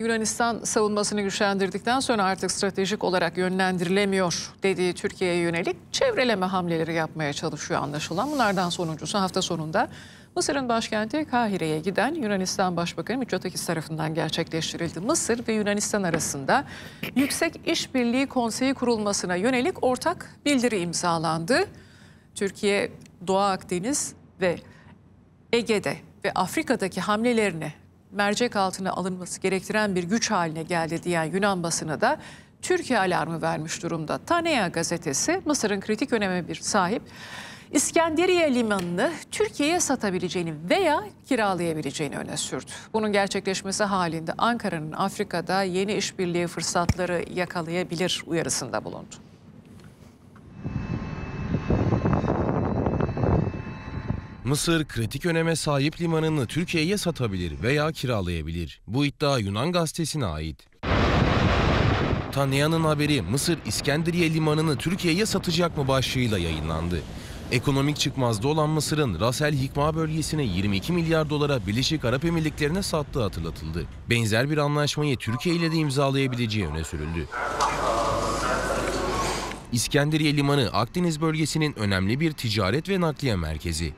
Yunanistan savunmasını güçlendirdikten sonra artık stratejik olarak yönlendirilemiyor dediği Türkiye'ye yönelik çevreleme hamleleri yapmaya çalışıyor anlaşılan. Bunlardan sonuncusu hafta sonunda Mısır'ın başkenti Kahire'ye giden Yunanistan Başbakanı Mitsotakis tarafından gerçekleştirildi. Mısır ve Yunanistan arasında Yüksek İşbirliği Konseyi kurulmasına yönelik ortak bildiri imzalandı. Türkiye, Doğu Akdeniz ve Ege'de ve Afrika'daki hamlelerini mercek altına alınması gerektiren bir güç haline geldi diyen Yunan basını da Türkiye alarmı vermiş durumda. Tanea gazetesi Mısır'ın kritik öneme bir sahip İskenderiye limanını Türkiye'ye satabileceğini veya kiralayabileceğini öne sürdü. Bunun gerçekleşmesi halinde Ankara'nın Afrika'da yeni işbirliği fırsatları yakalayabilir uyarısında bulundu. Mısır kritik öneme sahip limanını Türkiye'ye satabilir veya kiralayabilir. Bu iddia Yunan gazetesine ait. Tanıya'nın haberi Mısır İskenderiye limanını Türkiye'ye satacak mı başlığıyla yayınlandı. Ekonomik çıkmazda olan Mısır'ın Rasel Hikma bölgesine 22 milyar dolara Birleşik Arap Emirlikleri'ne sattığı hatırlatıldı. Benzer bir anlaşmayı Türkiye ile de imzalayabileceği öne sürüldü. İskenderiye Limanı Akdeniz bölgesinin önemli bir ticaret ve nakliye merkezi.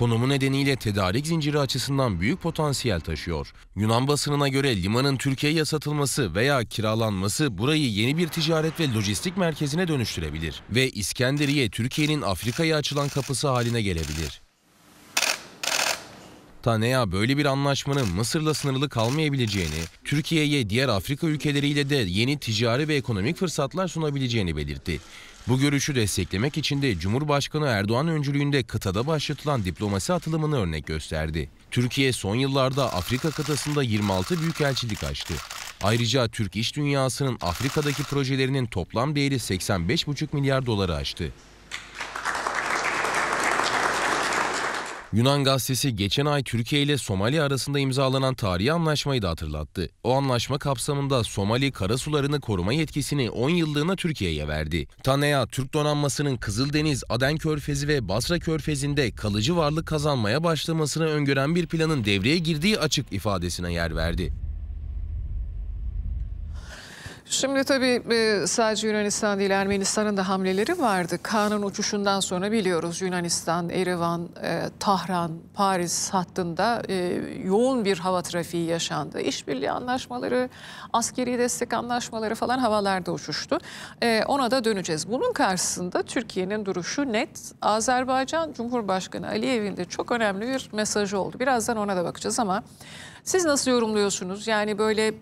Konumu nedeniyle tedarik zinciri açısından büyük potansiyel taşıyor. Yunan basınına göre limanın Türkiye'ye satılması veya kiralanması burayı yeni bir ticaret ve lojistik merkezine dönüştürebilir ve İskenderiye Türkiye'nin Afrika'ya açılan kapısı haline gelebilir. Tanea böyle bir anlaşmanın Mısır'la sınırlı kalmayabileceğini, Türkiye'ye diğer Afrika ülkeleriyle de yeni ticari ve ekonomik fırsatlar sunabileceğini belirtti. Bu görüşü desteklemek için de Cumhurbaşkanı Erdoğan öncülüğünde kıtada başlatılan diplomasi atılımını örnek gösterdi. Türkiye son yıllarda Afrika kıtasında 26 büyükelçilik açtı. Ayrıca Türk iş dünyasının Afrika'daki projelerinin toplam değeri 85,5 milyar doları aştı. Yunan gazetesi geçen ay Türkiye ile Somali arasında imzalanan tarihi anlaşmayı da hatırlattı. O anlaşma kapsamında Somali karasularını koruma yetkisini 10 yıllığına Türkiye'ye verdi. Tanea, Türk donanmasının Kızıldeniz, Aden Körfezi ve Basra Körfezi'nde kalıcı varlık kazanmaya başlamasını öngören bir planın devreye girdiği açık ifadesine yer verdi. Şimdi tabii e, sadece Yunanistan değil Ermenistan'ın da hamleleri vardı. Kaan'ın uçuşundan sonra biliyoruz Yunanistan, Erivan, e, Tahran, Paris hattında e, yoğun bir hava trafiği yaşandı. İşbirliği anlaşmaları, askeri destek anlaşmaları falan havalarda uçuştu. Ona da döneceğiz. Bunun karşısında Türkiye'nin duruşu net. Azerbaycan Cumhurbaşkanı Aliyev'in de çok önemli bir mesajı oldu. Birazdan ona da bakacağız ama siz nasıl yorumluyorsunuz? Yani böyle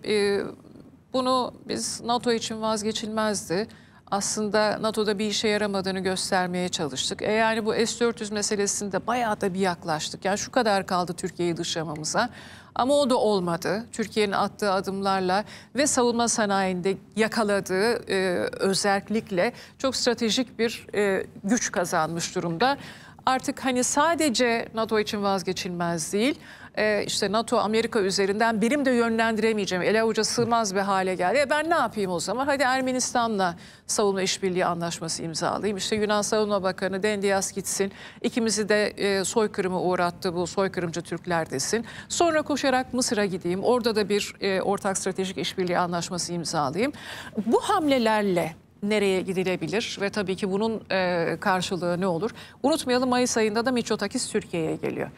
bunu biz NATO için vazgeçilmezdi. Aslında NATO'da bir işe yaramadığını göstermeye çalıştık. E yani bu S-400 meselesinde bayağı da bir yaklaştık. Yani şu kadar kaldı Türkiye'yi dışlamamıza. Ama o da olmadı. Türkiye'nin attığı adımlarla ve savunma sanayinde yakaladığı e, özellikle çok stratejik bir e, güç kazanmış durumda. Artık hani sadece NATO için vazgeçilmez değil e, işte NATO Amerika üzerinden benim de yönlendiremeyeceğim ele avuca sığmaz bir hale geldi. E ben ne yapayım o zaman? Hadi Ermenistan'la savunma işbirliği anlaşması imzalayayım. İşte Yunan Savunma Bakanı Dendias gitsin. İkimizi de e, soykırımı uğrattı bu soykırımcı Türkler desin. Sonra koşarak Mısır'a gideyim. Orada da bir e, ortak stratejik işbirliği anlaşması imzalayayım. Bu hamlelerle nereye gidilebilir ve tabii ki bunun e, karşılığı ne olur? Unutmayalım Mayıs ayında da Miçotakis Türkiye'ye geliyor.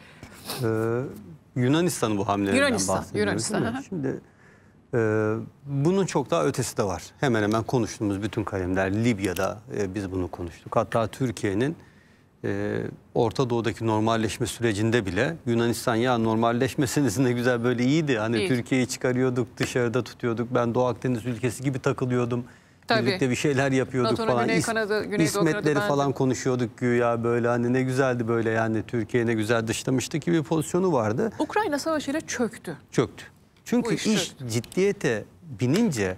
Ee, Yunanistan'ın bu hamlelerinden Yunanistan, bahsediyoruz. Yunanistan, Şimdi e, bunun çok daha ötesi de var. Hemen hemen konuştuğumuz bütün kalemler Libya'da e, biz bunu konuştuk. Hatta Türkiye'nin e, Orta Doğu'daki normalleşme sürecinde bile Yunanistan ya normalleşmesiniz ne güzel böyle iyiydi. Hani Türkiye'yi çıkarıyorduk dışarıda tutuyorduk. Ben Doğu Akdeniz ülkesi gibi takılıyordum. Tabii. Birlikte bir şeyler yapıyorduk NATO'nun falan. Güney Kanadı, Güneydoğu İsmetleri Kanadı falan konuşuyorduk güya böyle hani ne güzeldi böyle yani Türkiye ne güzel dışlamıştı gibi bir pozisyonu vardı. Ukrayna savaşıyla çöktü. Çöktü. Çünkü iş, iş ciddiyete binince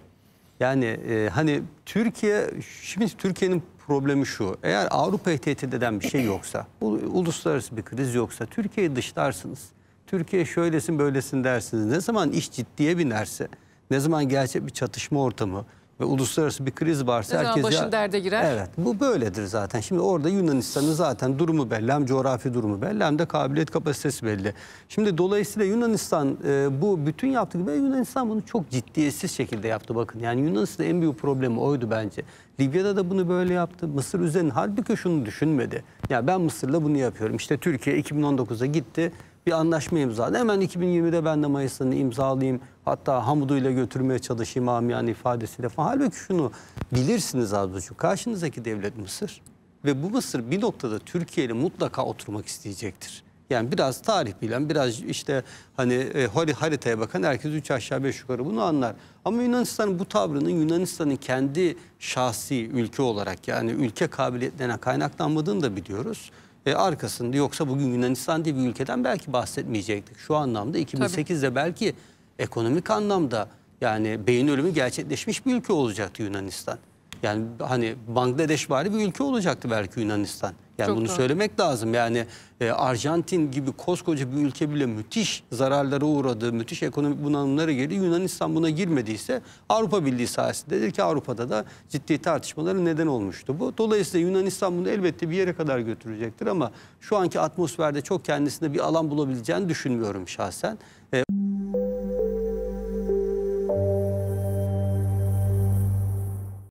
yani e, hani Türkiye şimdi Türkiye'nin problemi şu. Eğer Avrupa'yı tehdit eden bir şey yoksa, uluslararası bir kriz yoksa Türkiye'yi dışlarsınız. Türkiye şöylesin böylesin dersiniz. Ne zaman iş ciddiye binerse, ne zaman gerçek bir çatışma ortamı, ve uluslararası bir kriz varsa herkes başın derde girer? Evet bu böyledir zaten. Şimdi orada Yunanistan'ın zaten durumu belli. Hem coğrafi durumu belli hem de kabiliyet kapasitesi belli. Şimdi dolayısıyla Yunanistan e, bu bütün yaptığı ve Yunanistan bunu çok ciddiyetsiz şekilde yaptı bakın. Yani Yunanistan'ın en büyük problemi oydu bence. Libya'da da bunu böyle yaptı. Mısır üzerine halbuki şunu düşünmedi. Ya ben Mısır'la bunu yapıyorum. İşte Türkiye 2019'a gitti bir anlaşma imzaladı. Hemen 2020'de ben de Mayıs'ını imzalayayım. Hatta Hamudu ile götürmeye çalışayım amiyane ifadesiyle falan. Halbuki şunu bilirsiniz buçuk. Karşınızdaki devlet Mısır. Ve bu Mısır bir noktada Türkiye ile mutlaka oturmak isteyecektir. Yani biraz tarih bilen, biraz işte hani e, hari- haritaya bakan herkes üç aşağı beş yukarı bunu anlar. Ama Yunanistan'ın bu tavrının Yunanistan'ın kendi şahsi ülke olarak yani ülke kabiliyetlerine kaynaklanmadığını da biliyoruz. E, arkasında yoksa bugün Yunanistan diye bir ülkeden belki bahsetmeyecektik. Şu anlamda 2008'de belki ekonomik anlamda yani beyin ölümü gerçekleşmiş bir ülke olacaktı Yunanistan. Yani hani Bangladeş bari bir ülke olacaktı belki Yunanistan. Yani Çok bunu doğru. söylemek lazım. Yani e, Arjantin gibi koskoca bir ülke bile müthiş zararlara uğradı, müthiş ekonomik bunalımlara girdi. Yunanistan buna girmediyse Avrupa Birliği sayesindedir ki Avrupa'da da ciddi tartışmalara neden olmuştu bu. Dolayısıyla Yunanistan bunu elbette bir yere kadar götürecektir ama şu anki atmosferde çok kendisine bir alan bulabileceğini düşünmüyorum şahsen. E,